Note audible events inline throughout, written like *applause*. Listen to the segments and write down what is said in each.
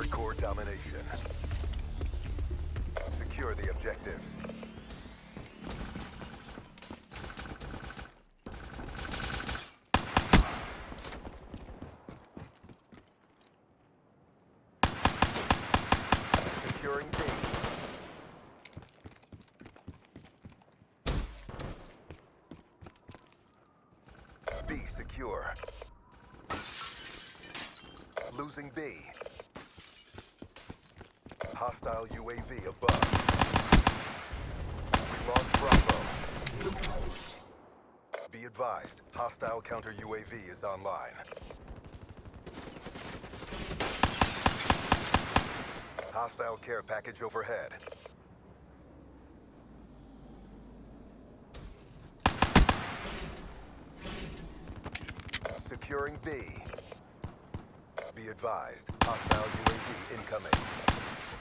Hardcore domination. Secure the objectives. Securing B. B secure. Losing B. Hostile UAV above. We lost Bravo. Be advised, hostile counter UAV is online. Hostile care package overhead. Securing B. Be advised, hostile UAV incoming.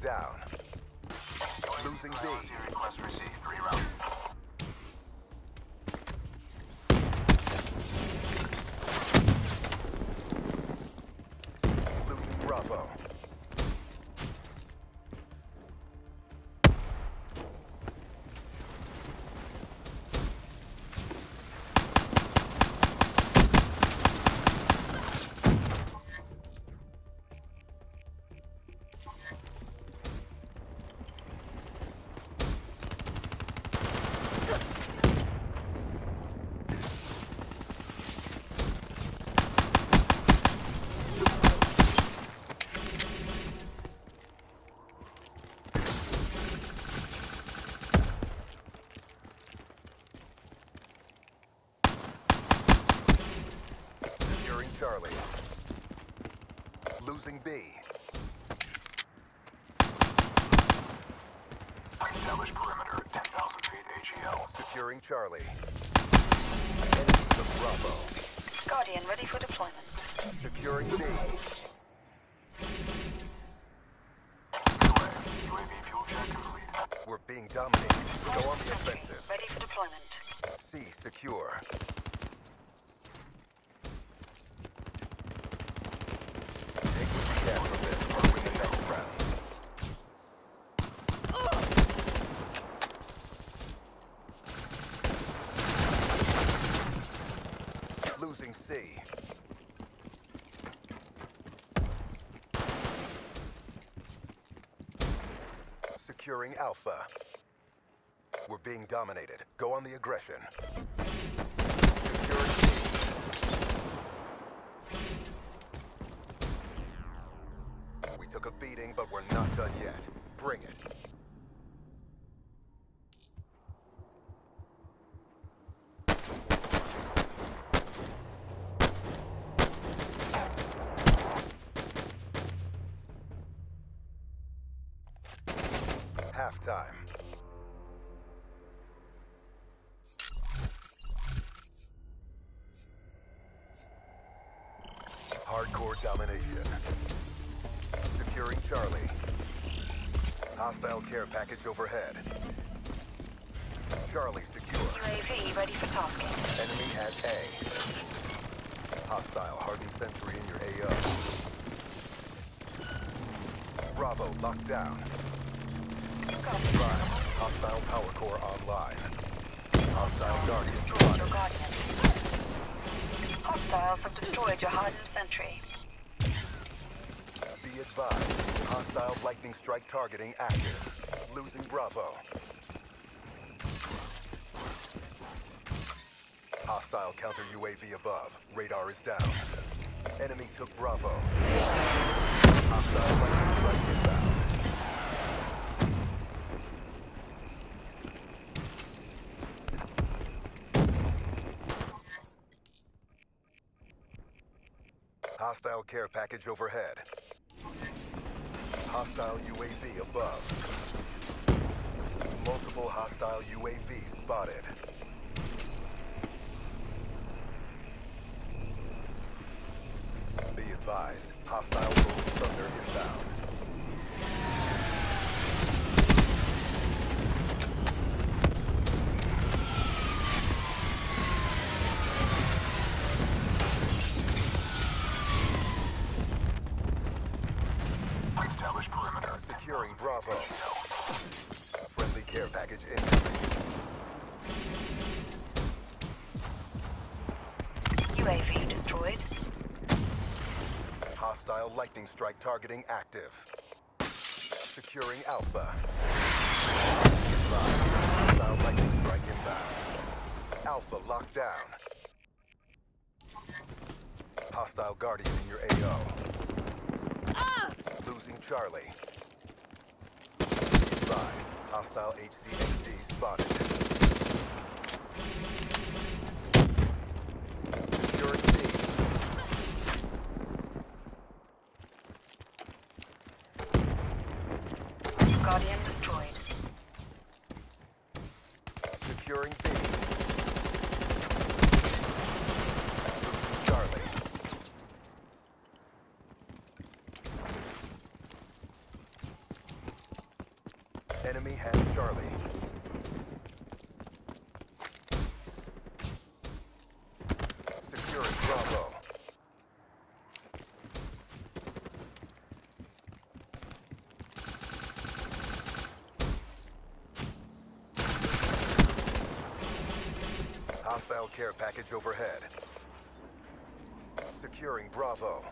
down. Losing B. Request received. Reroute. Securing Charlie. Enemies of Bravo. Guardian ready for deployment. Securing B. Midway, UAV fuel check complete. We're being dominated. Go on the offensive. Ready for deployment. C secure. Take what you can from this or win the next round. Losing C. Securing Alpha. We're being dominated. Go on the aggression. We took a beating, but we're not done yet. Bring it. Halftime. Hardcore domination. Securing Charlie. Hostile care package overhead. Charlie secure. UAV ready for tasking. Enemy at A. Hostile hardened sentry in your AO. Bravo locked down. Five. Hostile power core online. Hostile Guardian Destroyed your. Guardian. Hostiles have destroyed your hardened sentry. Be advised. Hostile lightning strike targeting active. Losing Bravo. Hostile counter UAV above. Radar is down. Enemy took Bravo. Hostile lightning strike inbound. Hostile care package overhead. Hostile UAV above. Multiple hostile UAVs spotted. Be advised, hostile rolling thunder inbound. Establish perimeter. Securing Bravo. Friendly care package incoming. UAV destroyed. Hostile lightning strike targeting active. Securing Alpha. Hostile lightning strike inbound. Alpha locked down. Hostile Guardian in your AO. Ah! Losing Charlie. Advised. Hostile HCXD spotted. Securing B. Guardian destroyed. Securing B. Losing Charlie. Enemy has Charlie. Securing Bravo. Hostile care package overhead. Securing Bravo.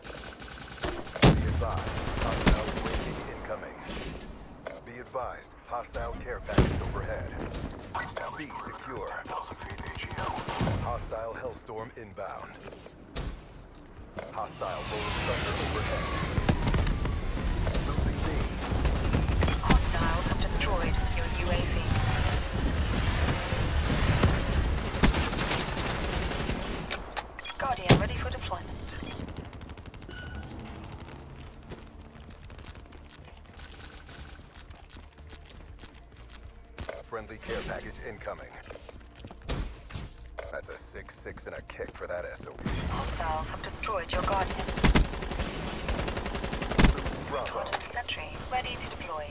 Be advised, hostile UAV incoming. Be advised, hostile care package overhead. Establish B perimeter. secure. 10,000 feet AGL. Hostile Hellstorm inbound. Hostile rolling thunder overhead. Losing B. Hostiles have destroyed your UAV. Guardian ready for deployment. Friendly care package incoming. That's a 6-6 and a kick for that SOB. Hostiles have destroyed your Guardian. Bravo. Sentry ready to deploy.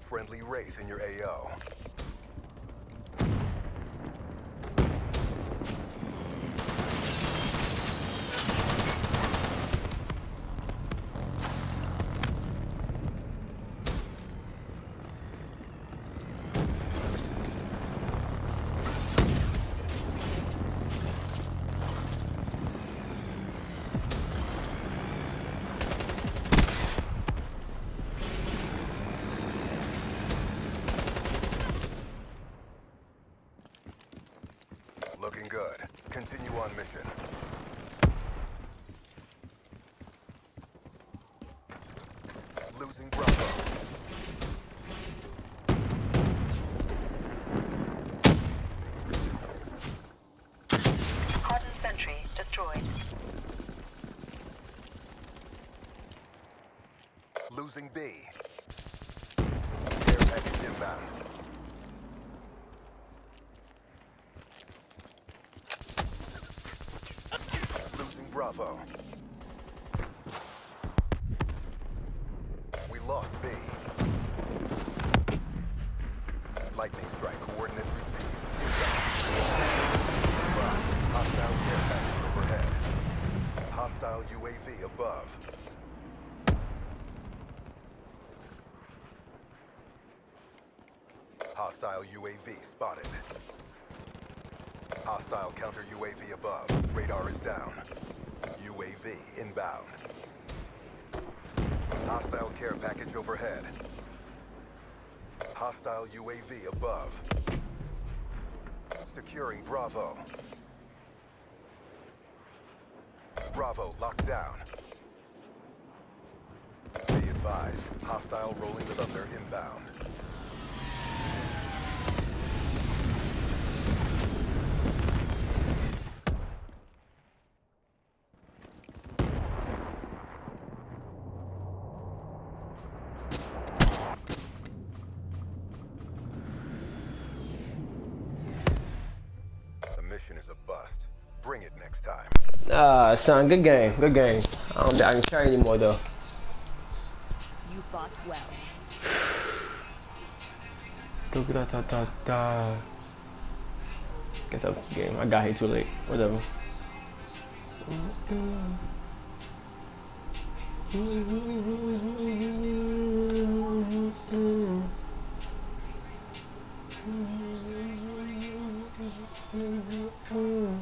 Friendly Wraith in your AO. Looking good. Continue on mission. Losing Bravo. Hardened sentry destroyed. Losing B. Hostile. UAV above. Hostile UAV spotted. Hostile counter UAV above. Radar is down. UAV inbound. Hostile care package overhead. Hostile UAV above. Securing Bravo. Bravo locked down. Be advised, hostile rolling thunder inbound. The mission is a bust. Bring it next time. Ah, son, good game, good game. I don't think I can carry anymore though. You fought well. Da, da, da, da, da. Guess that was the game. I got here too late. Whatever.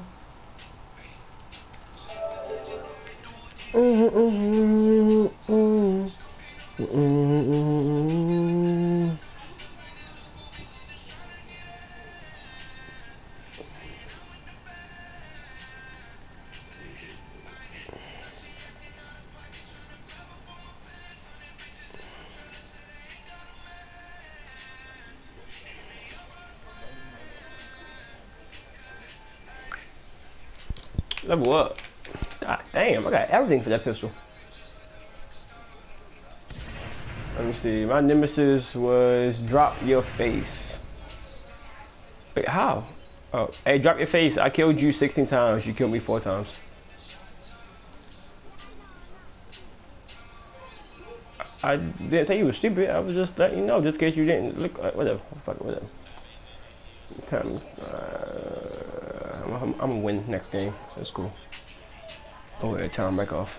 *laughs* Level up. Damn, I got everything for that pistol. Let me see. My nemesis was drop your face. Wait, how? Oh, hey, drop your face. I killed you 16 times. You killed me four times. I didn't say you were stupid. I was just letting you know, just in case you didn't look. Uh, whatever. Fuck whatever. Time. Uh, I'm, I'm, I'm gonna win next game. That's cool. Oh, yeah, time back off.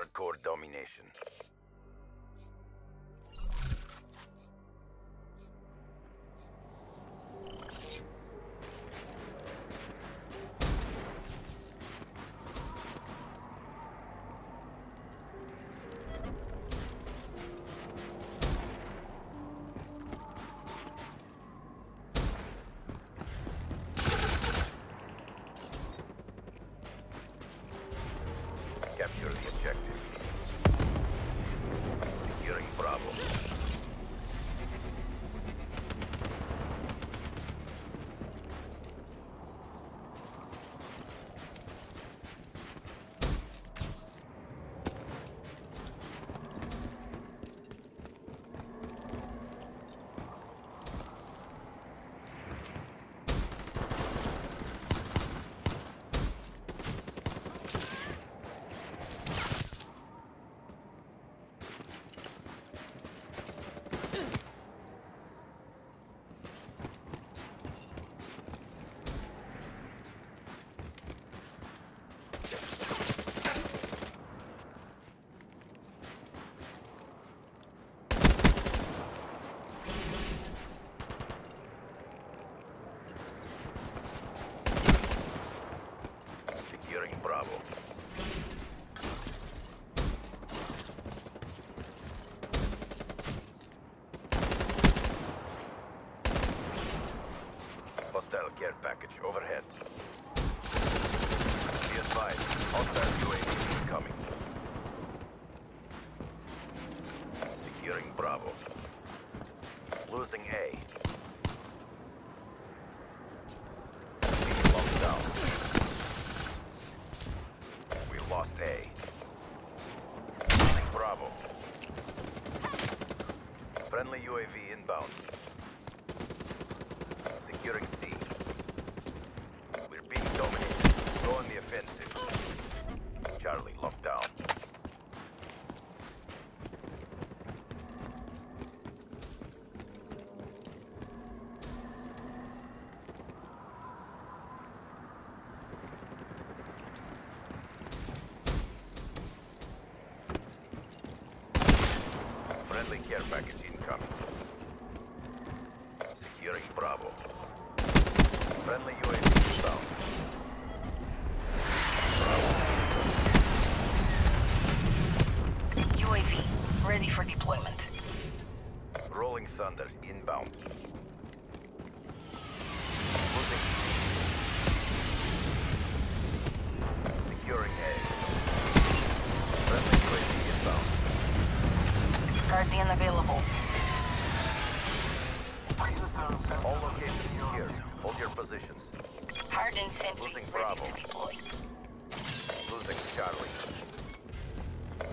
Hardcore domination. Capture the objective. Hostile care package overhead. Be advised, hostile UAV incoming. Securing Bravo. Losing A. We lost A. Friendly UAV inbound. Securing C. We're being dominated. Go on the offensive. Charlie locked down. Friendly care package incoming. Securing Bravo. Friendly UAV inbound. UAV, ready for deployment. Rolling Thunder inbound. Sentry, Losing ready Bravo. to deploy. Losing Charlie.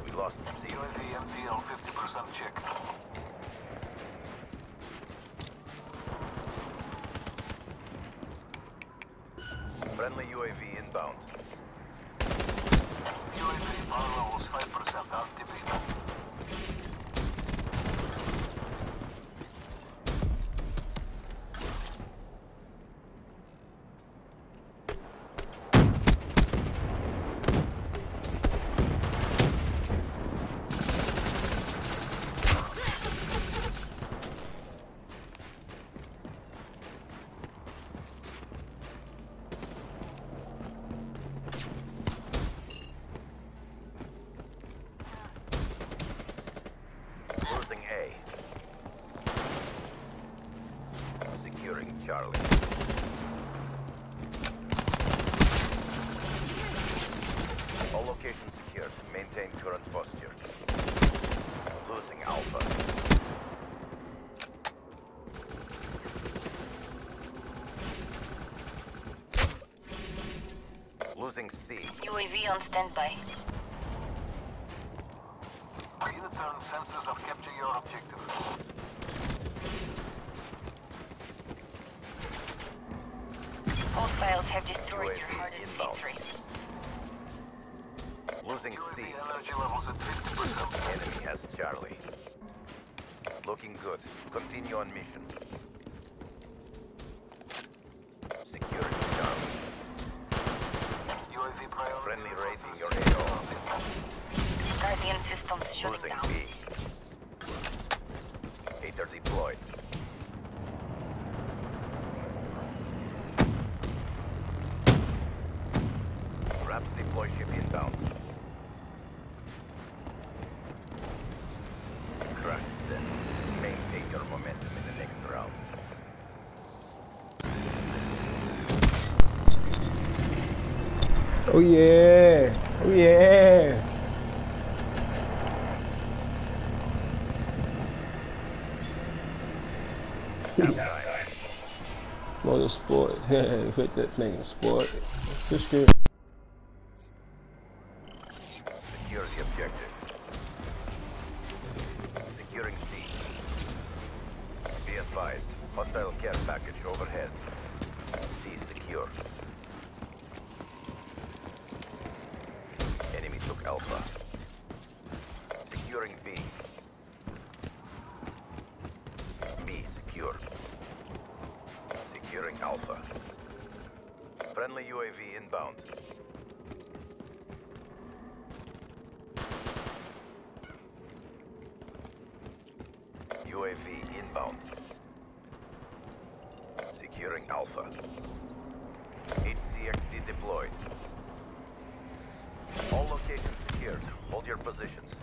We lost C. UAV MTL 50% check. Friendly UAV inbound. UAV power levels 5% activated. Losing A. Securing Charlie. All locations secured. Maintain current posture. Losing Alpha. Losing C. UAV on standby. U-turn sensors have captured your objective. Hostiles have destroyed your UAV hardened inbound. sentry. Losing C. Energy levels at 50%. Enemy has Charlie. Looking good. Continue on mission. Security Charlie. UAV priority. Friendly rating your clusters. AO. Guardian systems shutting Losing down. B. Hater deployed. Raps deploy ship inbound. Crushed them. Maintain your momentum in the next round. Oh yeah. Oh yeah. Motorsport. Yeah, *laughs* put that thing in sport. Just good. Secure the objective. Securing C. Be advised, hostile care package overhead. C secure. Enemy took Alpha. Securing B. B secure. Securing Alpha. Friendly UAV inbound. UAV inbound. Securing Alpha. HCXD deployed. Hold your positions.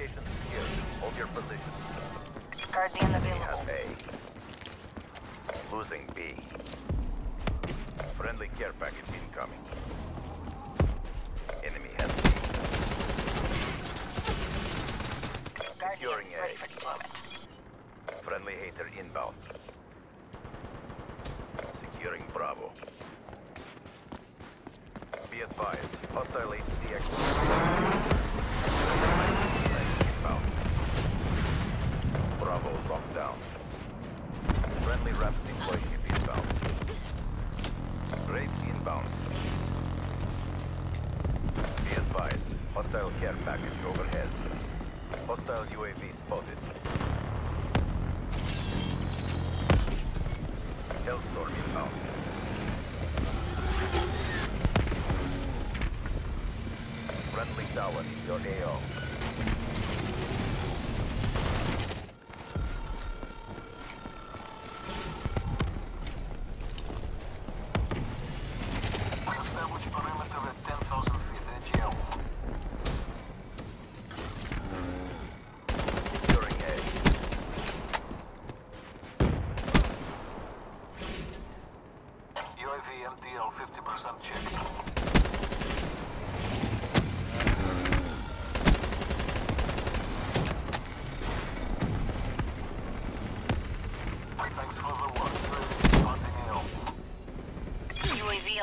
All locations secured. Hold your positions. Guardian Enemy has available. A. Losing B. Friendly care package incoming. Enemy has B. Securing Guardian ready for A. Friendly hater inbound. Securing Bravo. Be advised. Hostile HCX. Inbound. Bravo locked down. Friendly Raps deploy ship inbound. Wraiths inbound. Be advised. Hostile care package overhead. Hostile UAV spotted. Hellstorm inbound. Friendly tower your AO.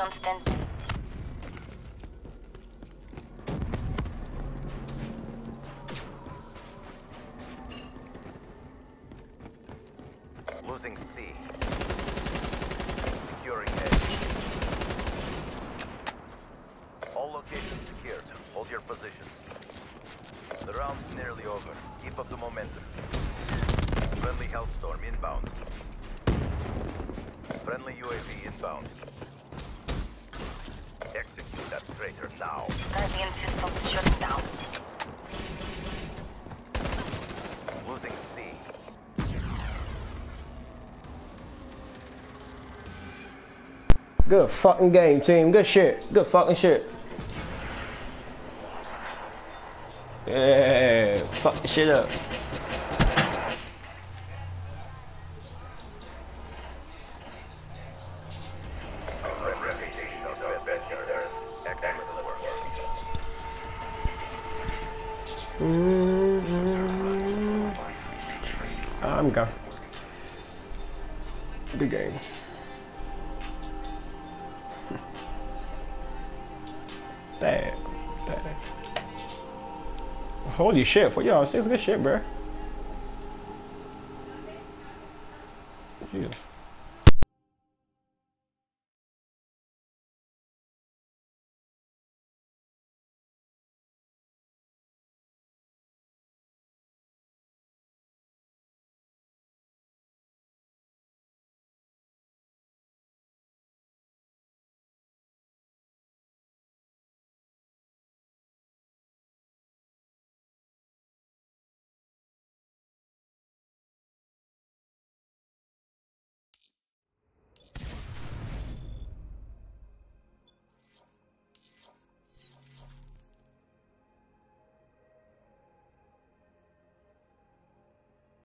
UAV Good fucking game, team. Good shit. Good fucking shit. Yeah, fuck shit up. Shit, for y'all, six good shit, bruh. Jesus.